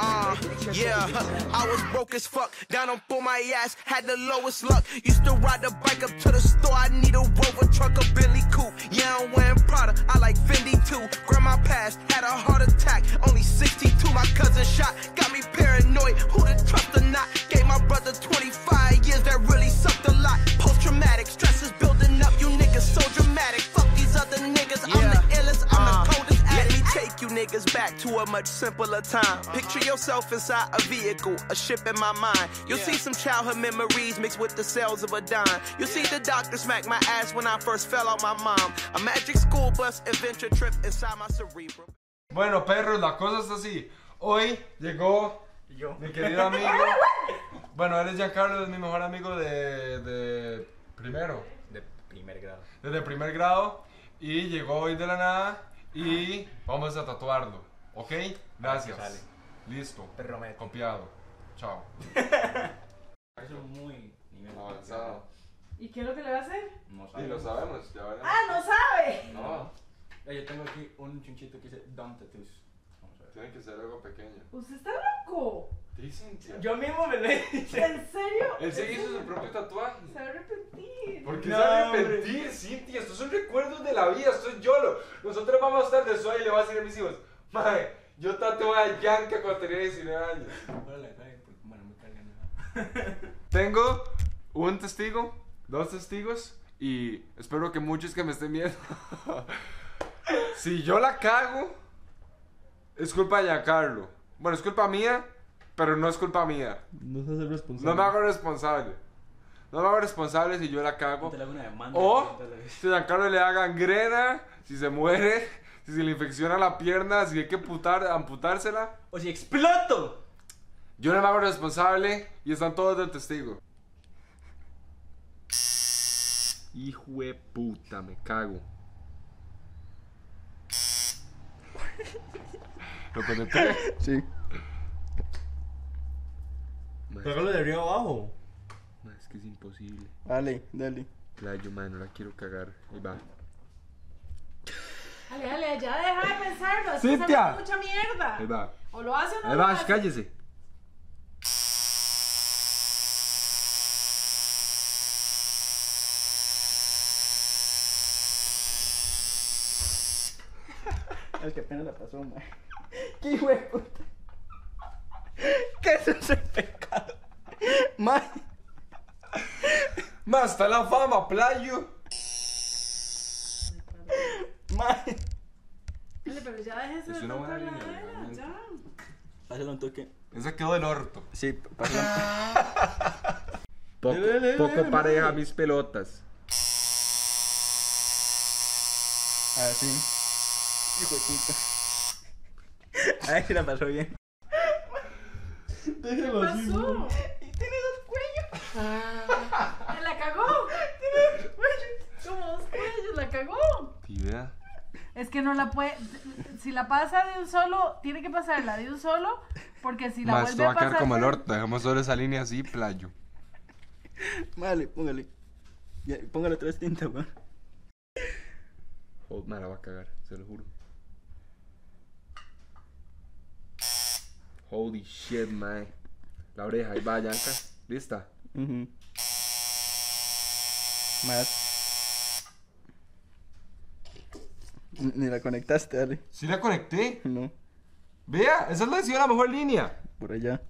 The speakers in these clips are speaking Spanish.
Uh, yeah, I was broke as fuck, down on for my ass, had the lowest luck. Used to ride the bike up to the store, I need a Rover truck, a Billy Coupe. Yeah, I'm wearing Prada, I like Fendi too. Grandma passed, had a heart attack, only 62. Much simpler time. Picture yourself inside a vehicle, a ship in my mind. You'll see some childhood memories mixed with the cells of a dime. You'll see the doctor smack my ass when I first fell out my mom. A magic school bus adventure trip inside my cerebrum. Bueno, perros, la cosa es así. Hoy llegó Yo. mi querido amigo. Bueno, él es Giancarlo, es mi mejor amigo de, de primero, De primer grado. desde primer grado. Y llegó hoy de la nada y vamos a tatuarlo. ¿Ok? Gracias. Sale. Listo. Te prometo. Copiado. Chao. Eso es muy nivel Avanzado. ¿Y qué es lo que le va a hacer? No Sí, sabe. lo sabemos. Ya veremos. ¡Ah, no sabe! No, Eh, Yo tengo aquí un chunchito que dice Don't Tattoos. Vamos tiene que ser algo pequeño. ¿Usted está loco? Cintia. Yo mismo me lo he dicho. ¿En serio? Él se hizo su propio tatuaje. Se va a arrepentir. ¿Por qué No, se va a hombre. arrepentir, Cintia? Estos son recuerdos de la vida, esto es YOLO. Nosotros vamos a estar de suave y le voy a decir a mis hijos, Mae, yo tatué a Yanka cuando tenía 19 años. La nada. Tengo un testigo, dos testigos y espero que muchos que me estén viendo. si yo la cago, es culpa de Giancarlo. Bueno, es culpa mía, pero no es culpa mía. No se hace responsable. No me hago responsable. No me hago responsable si yo la cago. Te le hago una demanda. O la- si Giancarlo le da gangrena, si se muere, si se le infecciona la pierna, si hay que putar, amputársela. O si exploto. Yo no me hago responsable y están todos de testigo. Hijo de puta, me cago. ¿Lo conecté? Sí. Sácalo de arriba abajo. Es que es imposible. Dale, dale. Playo, man, no la quiero cagar. Ahí va. Dale, dale, ya deja de pensarlo. Estás Cintia. hablando mucha mierda. Ahí va. O lo hace o no Ahí lo va, hace. cállese. Es que apenas la pasó, man. ¿Qué hijo de puta? ¿Qué es ese pecado? Man. Más, está la fama, playo. Man. Dale, déjese Es una buena línea, realmente. ya. Pásale un toque. Esa quedó del orto. Sí, pásale. Poco, Dale, dale, poco dale, pareja dale. mis pelotas. Así. Hijo de puta. Ay, la pasó bien. ¿Qué Déjalo así. pasó? Tiene dos cuellos. ¿Se la cagó? Tiene dos cuellos. Como dos cuellos, la cagó. Tibia. Es que no la puede. Si la pasa de un solo, tiene que pasarla de un solo. Porque si la Más, vuelve esto va a pasar. como el orto. Dejamos solo esa línea así, playo. Vale, póngale. Ya, póngale otra vez tinta, man. Hold, me la va a cagar, se lo juro. Holy shit, man. La oreja, ahí va, Yanka. ¿Lista? Ujú. Más. Ni la conectaste, dale. Sí la conecté. No, Vea, esa es la, sido la mejor línea. por allá.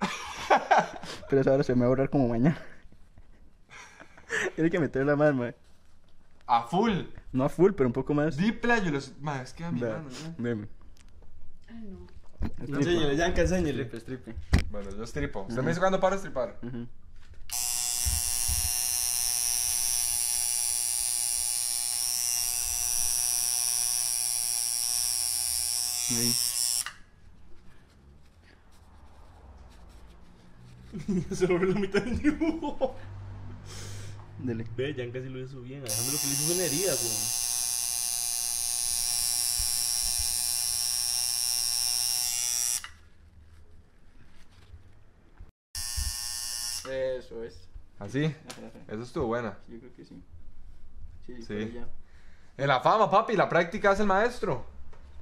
Pero eso ahora se me va a borrar como mañana. Tiene que meterla más, man. A full. No a full, pero un poco más. Di playo, los... Man, es que a mi Vea, mano, ya. veme. Ay, no. Enséñale, Yanka, enséñale. Stripe, stripe. Bueno, yo stripo. ¿Usted me dice cuándo para stripar? Ujú. Se volvió la mitad del dibujo. Dele. Ve, Yanka sí lo hizo bien. Alejandro lo que le hizo una herida, weón. Eso es. ¿Así? Ajá. Eso estuvo buena. Yo creo que sí. Sí, Sí. allá. En la fama, papi, la práctica es el maestro.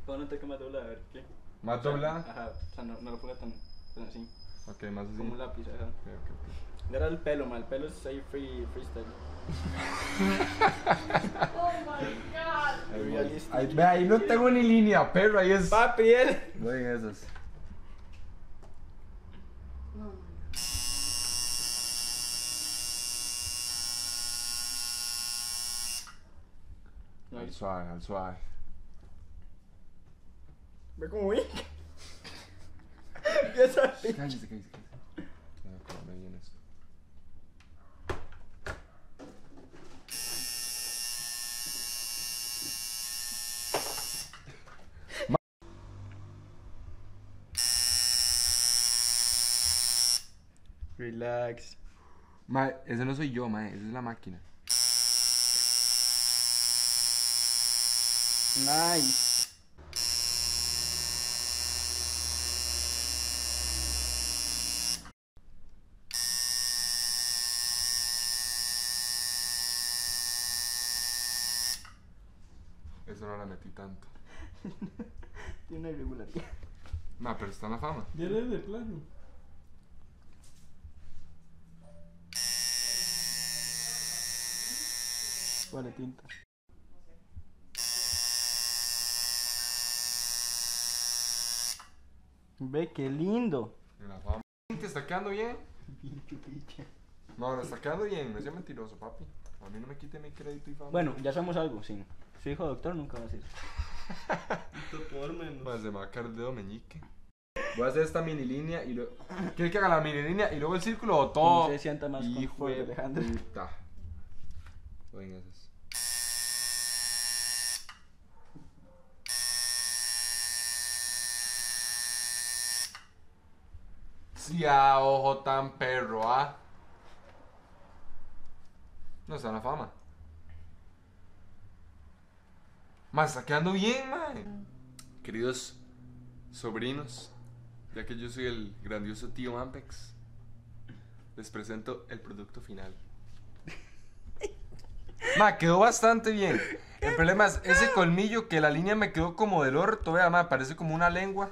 Pon un toque más doble, a ver qué. Más doblada. Ajá, o sea, no, no lo ponga tan, tan así, Ok, más así. como un lápiz, ajá. Ok, ok, ok. Era el pelo, ma, el pelo es ahí free, freestyle. Oh my god. Ahí voy. Realista. Ahí, ve, ahí no tengo ni línea, pero ahí es. Papi, él. Voy en esas. Al suave, al suave. Ve cómo voy. Ya sabes. Cállese, cállese, cállese. A. Relax. Mae, ese no soy yo, mae, esa es la máquina. Nice. No la metí tanto. Tiene una irregularidad. Nah, pero está en la fama. Ya eres de plano. Vale, tinta. Ve, qué lindo. En la fama. ¿Te está quedando bien? No, no está quedando bien, no sea mentiroso, papi. A mí no me quite mi crédito y fama. Bueno, ya sabemos algo, sí. Su hijo doctor nunca va a decir. Tatuar menos. Más se me va a caer el dedo meñique. Voy a hacer esta mini línea y luego. ¿Quieres que haga la mini línea y luego el círculo o todo? Como se sienta más Hijo de Alejandro. puta. En esas. Sí, a ojo tan perro, ah. No está en la fama. Más, está quedando bien, man. Queridos sobrinos, ya que yo soy el grandioso tío Ampex, les presento el producto final. Ma, quedó bastante bien. El problema es ese colmillo que la línea me quedó como del orto, vea, ma, parece como una lengua.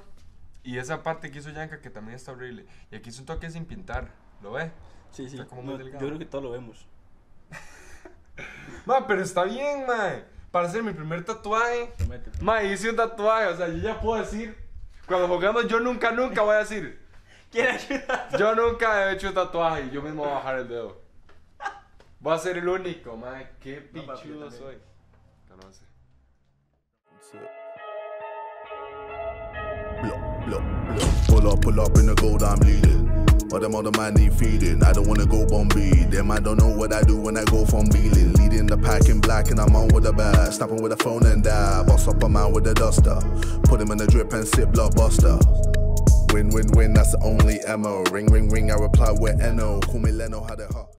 Y esa parte que hizo Yanka que también está horrible. Y aquí hizo un toque sin pintar, ¿lo ve? Sí, sí. Está como muy No, delgado. yo creo que todos lo vemos. Ma, pero está bien, ma. Para hacer mi primer tatuaje. Ma, hice un tatuaje, o sea, yo ya puedo decir. Cuando jugamos, yo nunca, nunca voy a decir. ¿Quién ayuda? Yo nunca he hecho un tatuaje y yo mismo voy a bajar el dedo. Voy a ser el único, ma. Qué pichudo soy. Conoce. Pull up, pull up in the gold, I'm leading. All them other man need feeding. I don't wanna go Bombay. Them I don't know what I do when I go from Beeling. Leading the pack in black and I'm on with a bat. Snapping with a phone and die. Boss up a man with a duster. Put him in the drip and sit blockbuster. Win, win, win, that's the only ammo. Ring, ring, ring, I reply with NO. Call me Leno, how the hot.